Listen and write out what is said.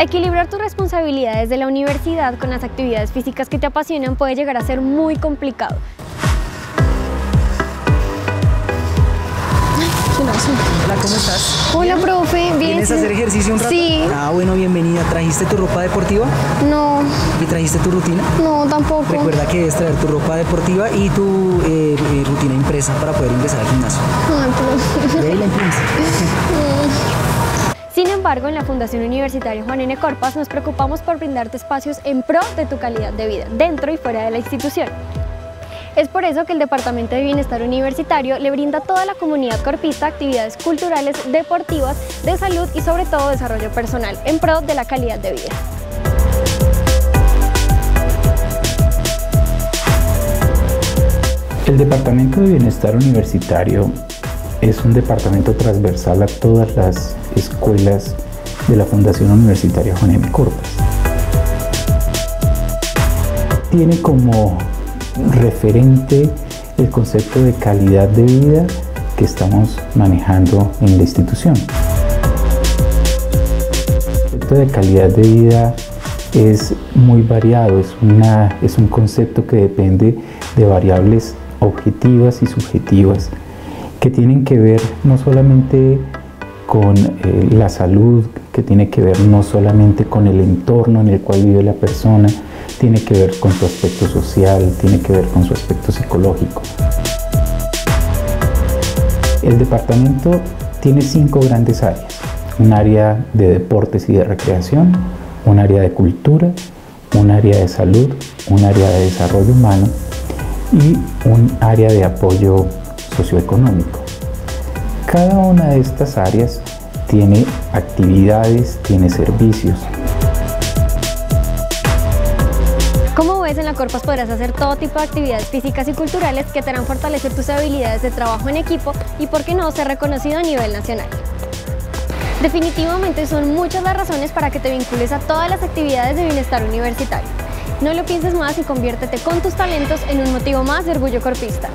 Equilibrar tus responsabilidades de la universidad con las actividades físicas que te apasionan puede llegar a ser muy complicado. Hola, ¿cómo estás? Hola, profe. Bien. ¿Vienes a hacer ejercicio un rato? Sí. Ah, bueno, bienvenida. ¿Trajiste tu ropa deportiva? No, ¿Y trajiste tu rutina? no, tampoco. Recuerda que debes traer tu ropa deportiva y tu eh, eh, rutina impresa para poder ingresar al gimnasio. Ay, profe. Sin embargo, en la Fundación Universitaria Juan N. Corpas nos preocupamos por brindarte espacios en pro de tu calidad de vida, dentro y fuera de la institución. Es por eso que el Departamento de Bienestar Universitario le brinda a toda la comunidad corpista actividades culturales, deportivas, de salud y sobre todo desarrollo personal, en pro de la calidad de vida. El Departamento de Bienestar Universitario es un departamento transversal a todas las escuelas de la Fundación Universitaria Juan M. Corpas. Tiene como referente el concepto de calidad de vida que estamos manejando en la institución. El concepto de calidad de vida es muy variado, es, una, es un concepto que depende de variables objetivas y subjetivas que tienen que ver no solamente con eh, la salud, que tiene que ver no solamente con el entorno en el cual vive la persona, tiene que ver con su aspecto social, tiene que ver con su aspecto psicológico. El departamento tiene cinco grandes áreas. Un área de deportes y de recreación, un área de cultura, un área de salud, un área de desarrollo humano y un área de apoyo socioeconómico. Cada una de estas áreas tiene actividades, tiene servicios. Como ves, en la Corpas podrás hacer todo tipo de actividades físicas y culturales que te harán fortalecer tus habilidades de trabajo en equipo y, por qué no, ser reconocido a nivel nacional. Definitivamente son muchas las razones para que te vincules a todas las actividades de bienestar universitario. No lo pienses más y conviértete con tus talentos en un motivo más de orgullo corpista.